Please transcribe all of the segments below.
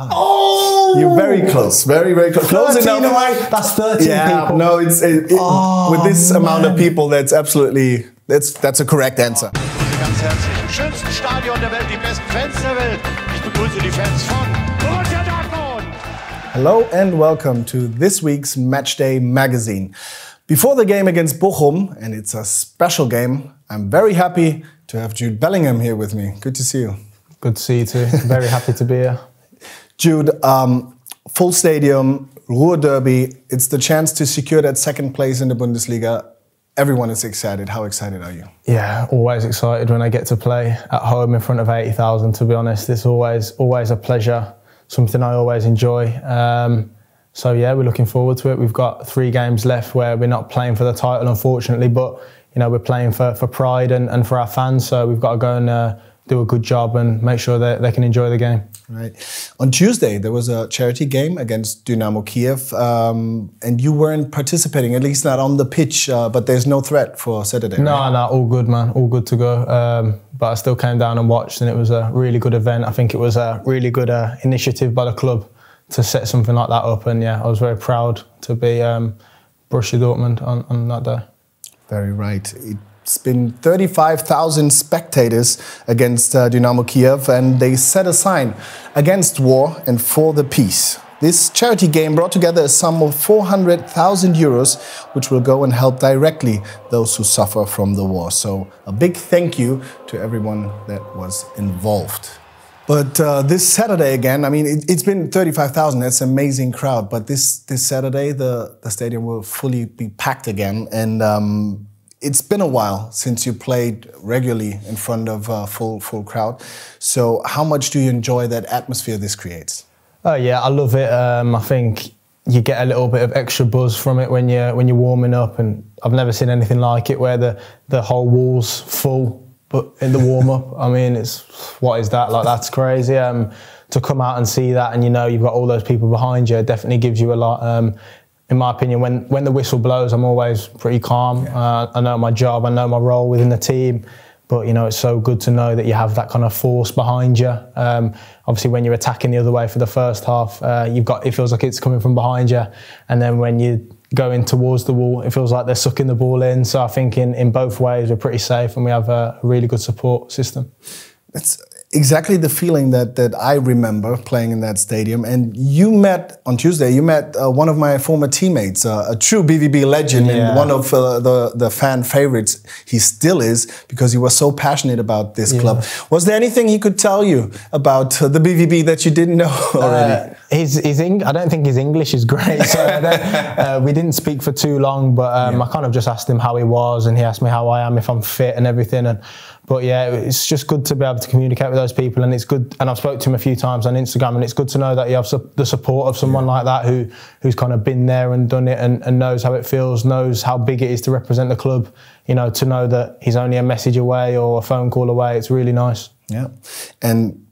Oh, you're very close, very very close. Close 13 enough. away. That's 13 Yeah, people. no, it's it, it- Oh, with this amount of people, that's absolutely that's that's a correct answer. Ganz herzlich. Im schönsten Stadion der Welt, die besten Fans der Welt. Ich begrüße die Fans von Borussia Dortmund. Hello and welcome to this week's Matchday magazine. Before the game against Bochum, and it's a special game, I'm very happy to have Jude Bellingham here with me. Good to see you. Good to see you too. Very happy to be here. Jude, um, full stadium, Ruhr Derby. It's the chance to secure that second place in the Bundesliga. Everyone is excited. How excited are you? Yeah, always excited when I get to play at home in front of 80,000, to be honest. It's always always a pleasure, something I always enjoy. Um, so, yeah, we're looking forward to it. We've got three games left where we're not playing for the title, unfortunately, but, you know, we're playing for, for pride and, and for our fans. So we've got to go and uh, do a good job and make sure that they can enjoy the game. Right. On Tuesday, there was a charity game against Dynamo Kiev, um, and you weren't participating, at least not on the pitch. Uh, but there's no threat for Saturday. No, right? no, all good, man. All good to go. Um, but I still came down and watched, and it was a really good event. I think it was a really good uh, initiative by the club to set something like that up. And yeah, I was very proud to be um, Borussia Dortmund on, on that day. Very right. It's been 35,000 spectators against uh, Dynamo Kiev, and they set a sign against war and for the peace. This charity game brought together a sum of 400,000 euros, which will go and help directly those who suffer from the war. So, a big thank you to everyone that was involved. But uh, this Saturday again, I mean, it, it's been 35,000. That's an amazing crowd. But this this Saturday, the, the stadium will fully be packed again. And um, it's been a while since you played regularly in front of a full full crowd. So how much do you enjoy that atmosphere this creates? Oh yeah, I love it. Um, I think you get a little bit of extra buzz from it when you're when you're warming up, and I've never seen anything like it where the the whole wall's full, but in the warm up, I mean, it's what is that like? That's crazy. Um, to come out and see that, and you know you've got all those people behind you, it definitely gives you a lot. Um, in my opinion, when when the whistle blows, I'm always pretty calm. Uh, I know my job, I know my role within the team. But you know, it's so good to know that you have that kind of force behind you. Um, obviously, when you're attacking the other way for the first half, uh, you've got it feels like it's coming from behind you, and then when you go in towards the wall, it feels like they're sucking the ball in. So I think in, in both ways we're pretty safe, and we have a really good support system. It's exactly the feeling that, that I remember playing in that stadium. And you met on Tuesday. You met uh, one of my former teammates, uh, a true BVB legend Yeah. and one of uh, the the fan favorites. He still is because he was so passionate about this club. Was there anything he could tell you about uh, the BVB that you didn't know already? Uh, his, his Eng- I don't think his English is great. So uh, we didn't speak for too long, but um, I kind of just asked him how he was, and he asked me how I am, if I'm fit, and everything. And but yeah, it's just good to be able to communicate with those people, and it's good. And I've spoke to him a few times on Instagram, and it's good to know that you have su- the support of someone like that who who's kind of been there and done it, and, and knows how it feels, knows how big it is to represent the club. You know, to know that he's only a message away or a phone call away, it's really nice. Yeah. And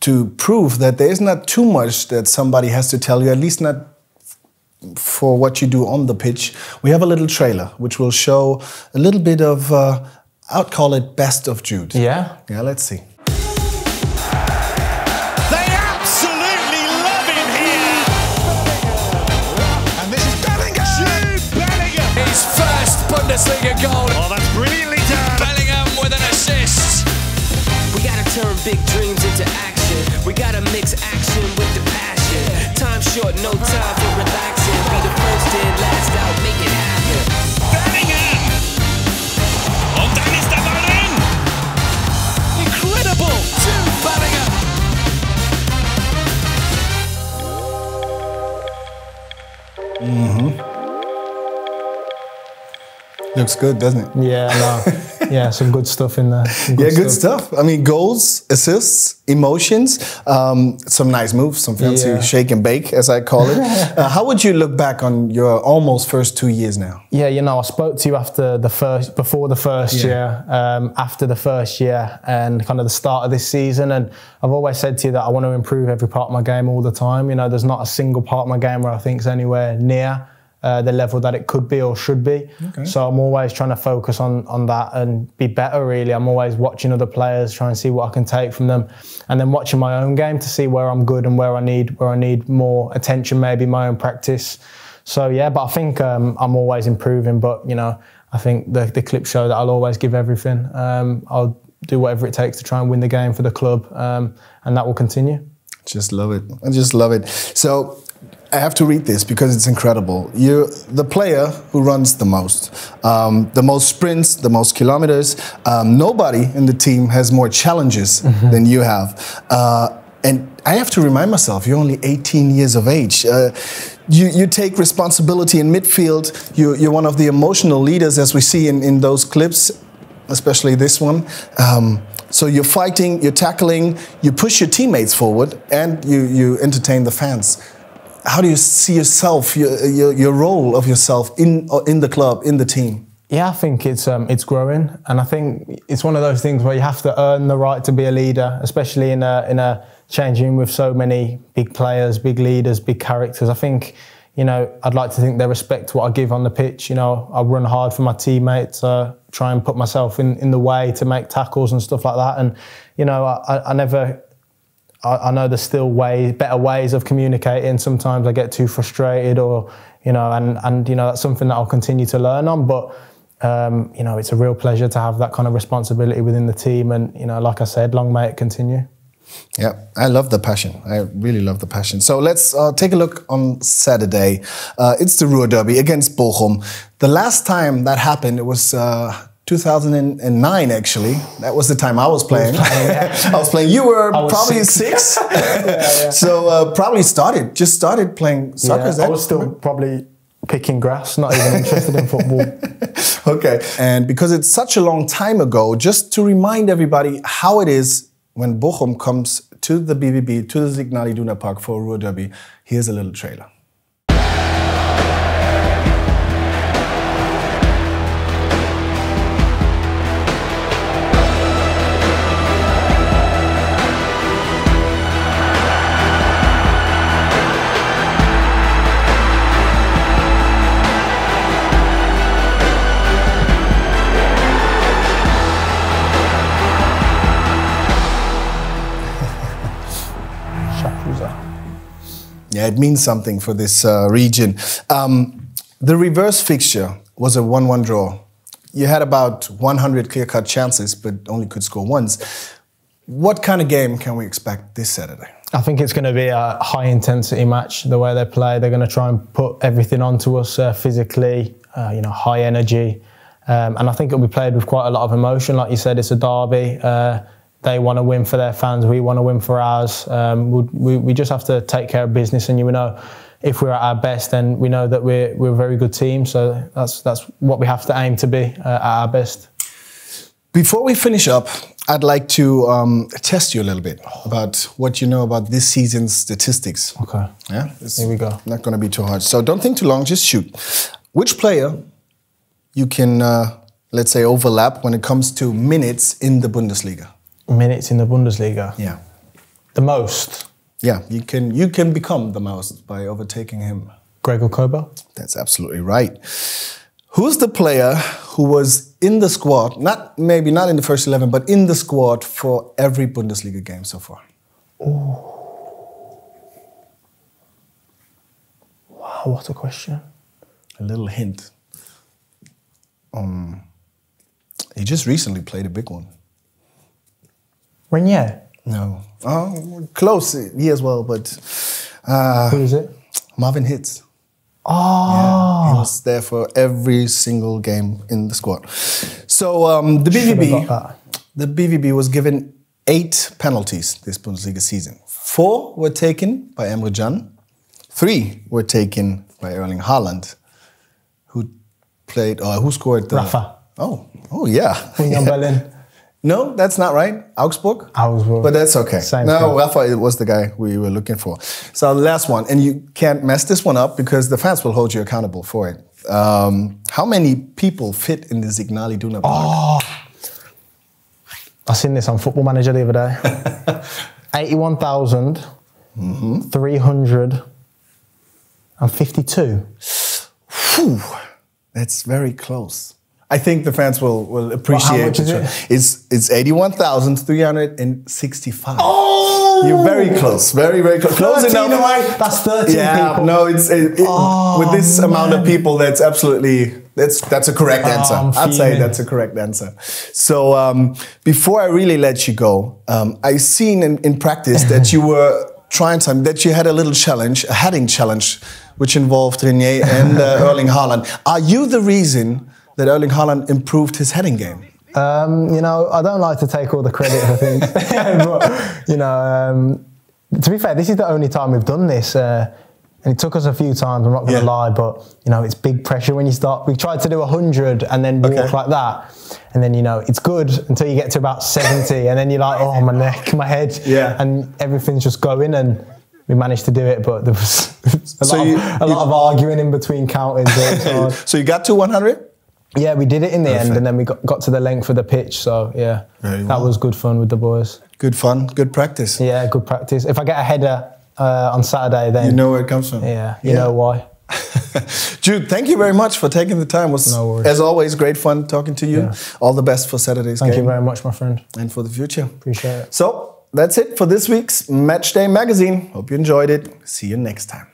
to prove that there is not too much that somebody has to tell you, at least not for what you do on the pitch, we have a little trailer which will show a little bit of, uh, I'd call it best of Jude. Yeah. Yeah, let's see. Uhum. Looks good, doesn't it? Yeah, no. yeah, some good stuff in there. Some Yeah, good stuff. I mean, goals, assists, emotions, um, some nice moves, some fancy Yeah. shake and bake, as I call it. uh, how would you look back on your almost first two years now? Yeah, you know, I spoke to you after the first, before the first Yeah. year, um, after the first year, and kind of the start of this season. And I've always said to you that I want to improve every part of my game all the time. You know, there's not a single part of my game where I think is anywhere near uh, the level that it could be or should be. So I'm always trying to focus on on that and be better. Really, I'm always watching other players, trying to see what I can take from them, and then watching my own game to see where I'm good and where I need where I need more attention, maybe my own practice. So yeah, but I think um, I'm always improving. But you know, I think the the clips show that I'll always give everything. Um, I'll do whatever it takes to try and win the game for the club, um, and that will continue. Just love it. I just love it. So I have to read this because it's incredible. You're the player who runs the most, um, the most sprints, the most kilometers. Um, nobody in the team has more challenges than you have. Uh, and I have to remind myself, you're only 18 years of age. Uh, you, you take responsibility in midfield. You, you're one of the emotional leaders, as we see in, in those clips, especially this one. Um, so you're fighting, you're tackling, you push your teammates forward, and you, you entertain the fans. How do you see yourself, your, your, your role of yourself in, in the club, in the team? Yeah, I think it's um, it's growing, and I think it's one of those things where you have to earn the right to be a leader, especially in a in a changing with so many big players, big leaders, big characters. I think, you know, I'd like to think they respect what I give on the pitch. You know, I run hard for my teammates, uh, try and put myself in, in the way to make tackles and stuff like that. And you know, I, I never I, I know there's still ways, better ways of communicating. Sometimes I get too frustrated, or you know, and and you know that's something that I'll continue to learn on. But um, you know, it's a real pleasure to have that kind of responsibility within the team, and you know, like I said, long may it continue. Yeah, I love the passion. I really love the passion. So let's uh, take a look on Saturday. Uh, it's the Ruhr Derby against Bochum. The last time that happened, it was uh, 2009, actually. That was the time I was playing. I was playing. You were probably six. six. So uh, probably started, just started playing soccer. Yeah, I was still probably picking grass, not even interested in football. okay. And because it's such a long time ago, just to remind everybody how it is when Bochum comes to the BVB, to the Signal Iduna Park for a Ruhr Derby, here's a little trailer. Yeah, it means something for this uh, region. Um, the reverse fixture was a 1 1 draw. You had about 100 clear cut chances, but only could score once. What kind of game can we expect this Saturday? I think it's going to be a high intensity match. The way they play, they're going to try and put everything onto us uh, physically. Uh, you know, high energy, um, and I think it'll be played with quite a lot of emotion. Like you said, it's a derby. Uh, they want to win for their fans. We want to win for ours. Um, we, we, just have to take care of business, and you know, if we're at our best, then we know that we're we're a very good team. So that's that's what we have to aim to be uh, at our best. Before we finish up, I'd like to um, test you a little bit about what you know about this season's statistics. Okay. Yeah, it's Here we go. Not going to be too hard. So don't think too long. Just shoot. Which player you can, uh, let's say, overlap when it comes to minutes in the Bundesliga? Minutes in the Bundesliga. Yeah, The most. yeah. You can you can become the most by overtaking him. Gregor Kobel. That's absolutely right. Who's the player who was in the squad? Not maybe not in the first eleven, but in the squad for every Bundesliga game so far. Oh Wow, what a question. A little hint. Um, he just recently played a big one. Reinier. No. Oh, close he as well, but uh, Who is it? Marvin Hitz. Oh, He was there for every single game in the squad. So um, the BVB, the BVB was given eight penalties this Bundesliga season. Four were taken by Emre Can. Three were taken by Erling Haaland, who played or who scored the. Rafa. Oh, oh yeah. Union Berlin. No, that's not right. Augsburg. Augsburg. But that's okay. Same no, thing. Rafa it was the guy we were looking for. So the last one, and you can't mess this one up because the fans will hold you accountable for it. Um, how many people fit in the Signal Iduna Park? I seen this on Football Manager the other day. Eighty-one Mm-hmm. three hundred and fifty-two. Phew, that's very close. I think the fans will will appreciate much is it? It's it's eighty one thousand three hundred and sixty five. Oh, you're very close, very very close. Close 13 enough. away. That's 13 Yeah, people. no, it's it, it- Oh, with this amount of people, that's absolutely that's that's a correct Oh, answer. I'm I'd say that's a correct answer. So um, before I really let you go, um, I seen in, in practice that you were trying something that you had a little challenge, a heading challenge, which involved Reinier and uh, Erling Haaland. Are you the reason that Erling Haaland improved his heading game? Um, you know, I don't like to take all the credit for things, but you know, um, to be fair, this is the only time we've done this, uh, and it took us a few times. I'm not going to Yeah. lie, but you know, it's big pressure when you start. We tried to do hundred and then walk Okay. like that, and then you know, it's good until you get to about seventy, and then you're like, oh, my neck, my head, Yeah. and everything's just going and. We managed to do it, but there was a, So lot, you- of, a you- lot of arguing in between countings. so it's hard. So you got to 100? Yeah, we did it in the Perfect. end, and then we got, got to the length of the pitch. So yeah, Very that well. was good fun with the boys. Good fun, good practice. Yeah, good practice. If I get a header uh, on Saturday, then You know where it comes from. yeah, you know why. Jude, thank you very much for taking the time. It was, No worries. as always, great fun talking to you. Yeah. All the best for Saturday's Thank game you very much, my friend. and for the future. Appreciate it. So that's it for this week's Matchday Magazine. Hope you enjoyed it. See you next time.